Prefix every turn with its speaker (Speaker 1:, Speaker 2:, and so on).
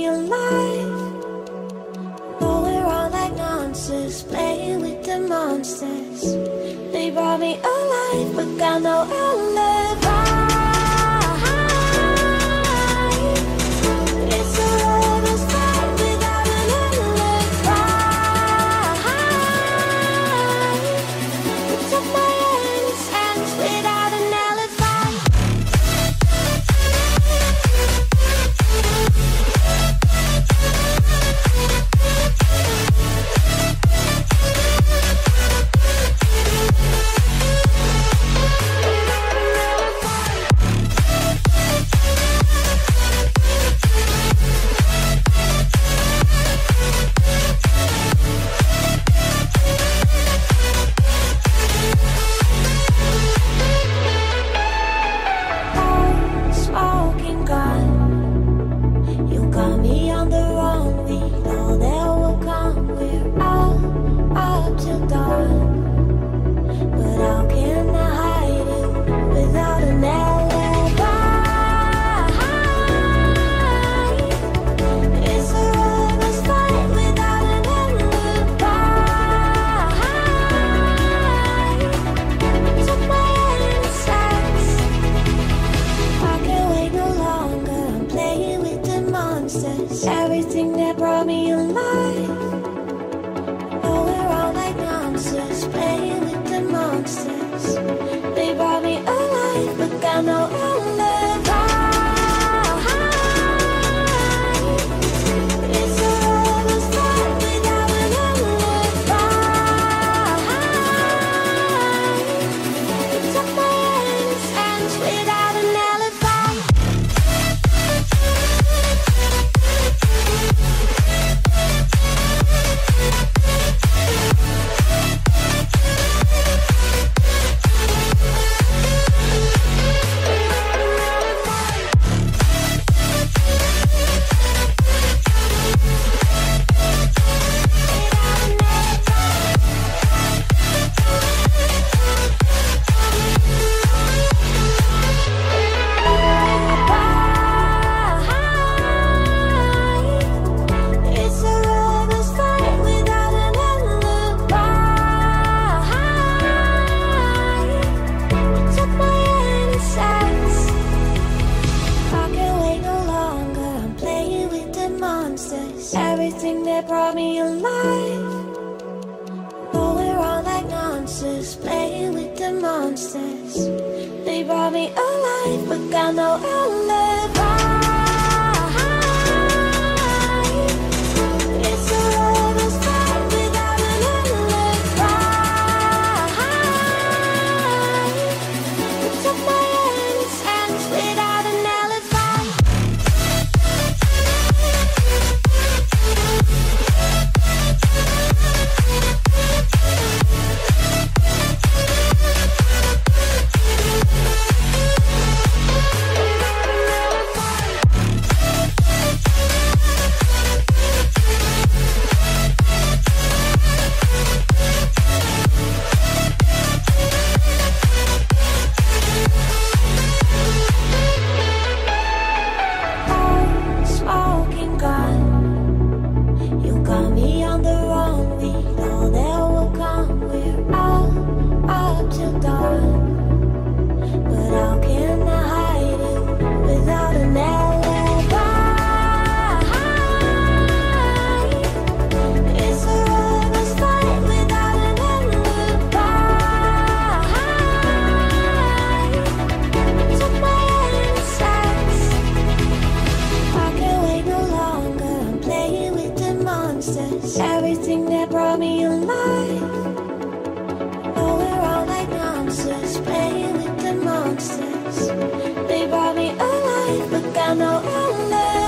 Speaker 1: me alive. Though we're all like monsters, playing with the monsters. They brought me alive, but I know I'll live. success. They brought me alive, but got no. They brought me alive, but got no justice. Everything that brought me alive. Oh, we're all like monsters, playing with the monsters. They brought me alive, but got no outlet.